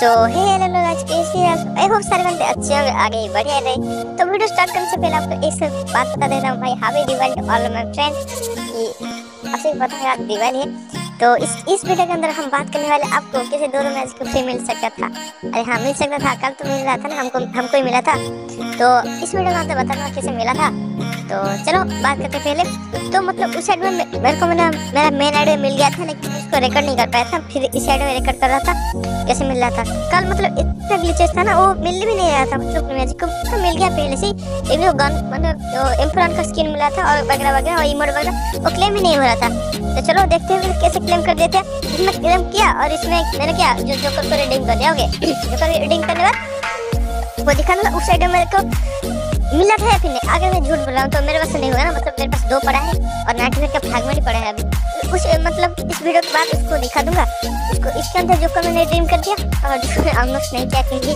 सो हे hello आज कैसे हैं आई होप सारे बंदे अच्छे होंगे आगे बढ़िया रहे। तो वीडियो स्टार्ट करने से पहले आपको एक बात बता देता हूँ। भाई, हावी दिवाली ऑल माय फ्रेंड्स कि आपसे पता दिवाली है। तो इस इस वीडियो के अंदर हम बात करने वाले आपको किसी दोनों मैच को फ्री मिल सकता था। अरे हाँ मिल सकता था। कल तो मिल रहा था ना, हमको हमको ही मिला था। तो इस वीडियो में अंदर बताना कैसे मिला था। तो चलो, बात करते पहले। तो मतलब उस साइड में मेरे को मेरा मेरा मेन आईडी मिल गया था, लेकिन उसको रिकॉर्ड नहीं कर पाया था। फिर इस साइड में रिकॉर्ड कर रहा था, कैसे मिल रहा था? कल मतलब इतना ग्लिचेस था ना, वो मिल भी नहीं रहा था मतलब मैजिक को। तो मिल गया पहले से एक जो गन मतलब इम्फ्रान का स्किन मिला था, और वगैरह वगैरह, और इमोट वगैरह, वो क्लेम ही नहीं हो रहा था। तो चलो, देखते हैं कैसे क्लेम कर देते हैं। इसमें क्लेम किया, और इसमें मैंने क्या, जो जोकर को रिडीम कर दिया ओके जोकर रिडीम करने बाद, वो दिखा ना उस साइड में मेरे को मिला था या फिर नहीं। अगर मैं झूठ बोल रहा हूँ तो मेरे पास नहीं हुआ ना मतलब मेरे पास दो पड़ा है और नाइन्टी का फ्रैगमेंट पड़ा है अभी? कुछ मतलब इस वीडियो के बाद उसको दिखा दूँगा। इसको इसके अंदर जो कर मैंने ड्रीम कर दिया, और जिसको ऑलमोस्ट नहीं किया क्योंकि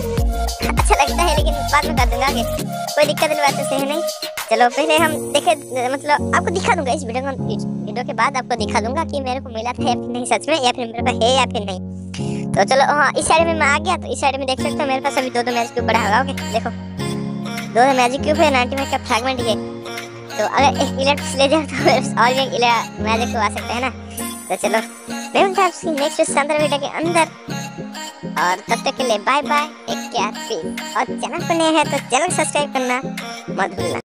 अच्छा लगता है, लेकिन बाद में कर दूँगा आगे। कोई दिक्कत वाली बात तो है नहीं। चलो, पहले हम देखे मतलब आपको दिखा दूँगा इस वीडियो वीडियो के बाद आपको दिखा दूँगा कि मेरे को मिला था या फिर नहीं, सच में, या फिर मेरे पास है या फिर नहीं। तो चलो हाँ इस साइड में मैं आ गया तो इस साइड में देख सकते हो, मेरे पास अभी दो दो मैच के ऊपर होगा ओके देखो। दो मैजिक क्यूब है, नाइनटी का फ्रैगमेंट ये तो अगर एक इलेक्ट्रिक्स ले जाए तो और भी मैजिक क्यूब आ सकते हैं ना? तो चलो, मैं मिलता आपसे नेक्स्ट शानदार वीडियो के अंदर। और तब तक के लिए बाय बाय एक क्या और चैनल पर नया है तो चैनल सब्सक्राइब करना मत भूलना।